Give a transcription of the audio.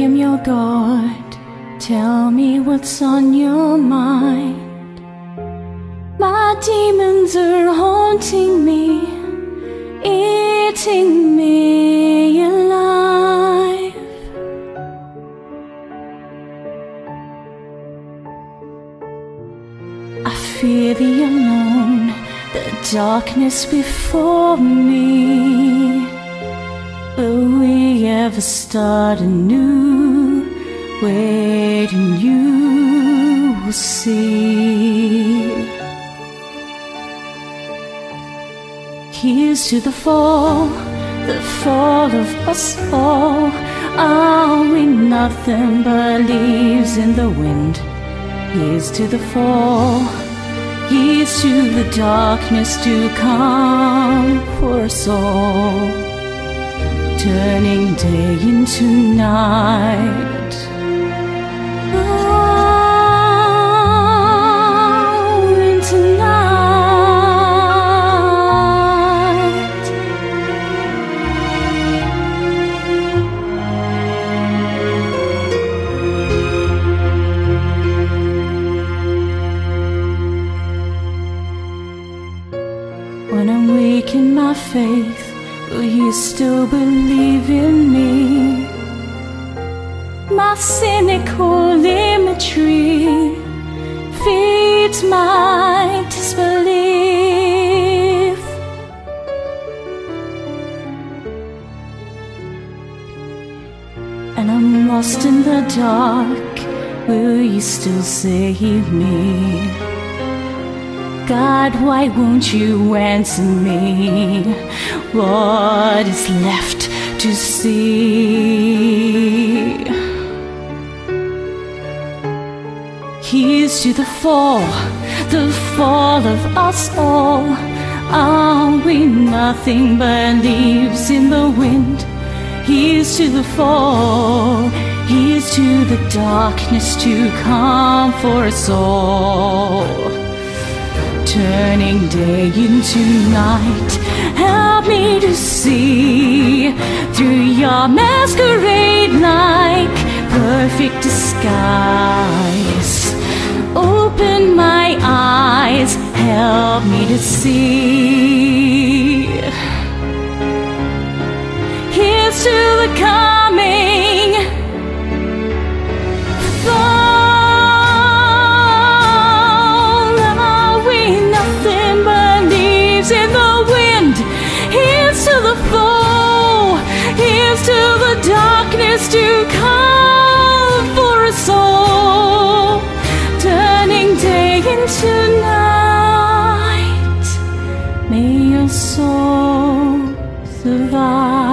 am your God. Tell me what's on your mind. My demons are haunting me, eating me alive. I fear the unknown, the darkness before me. Will we ever start anew? Wait and you will see. Here's to the fall, the fall of us all. Are we nothing but leaves in the wind? Here's to the fall. Here's to the darkness to come for us all. Turning day into night. Oh, into night. When I'm weak in my faith, will you still believe in me? My cynical imagery feeds my disbelief. And I'm lost in the dark, will you still save me? God, why won't you answer me? What is left to see? Here's to the fall, the fall of us all. Are we nothing but leaves in the wind? Here's to the fall, here's to the darkness to come for us all turning day into night. Help me to see through your masquerade like perfect disguise. Open my eyes, help me to see. Here's to the kind To the darkness to come for a soul, turning day into night. May your soul survive.